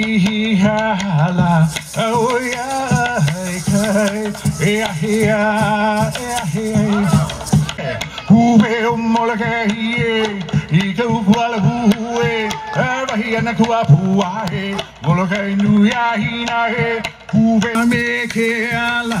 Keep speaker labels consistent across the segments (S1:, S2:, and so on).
S1: Ihala, oh yeah, yeah, yeah, yeah. Hube molake ye, ike upuala huwe, eva hiya na kua pua he, molake nuya hina he, hube meke hala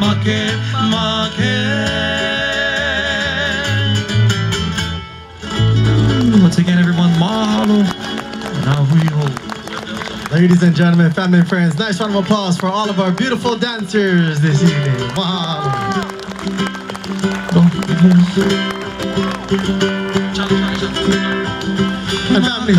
S2: make, make Once again, everyone, mahalo. Now we hold.
S3: Ladies and gentlemen, family and friends, nice round of applause for all of our beautiful dancers this evening. Mahalo. And family,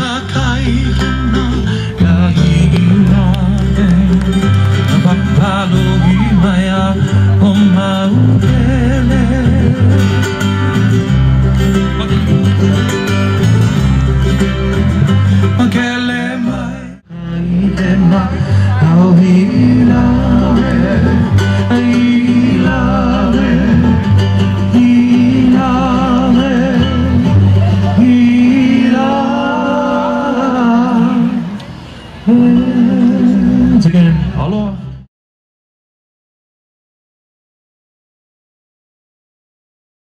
S2: 嗯，这边好了。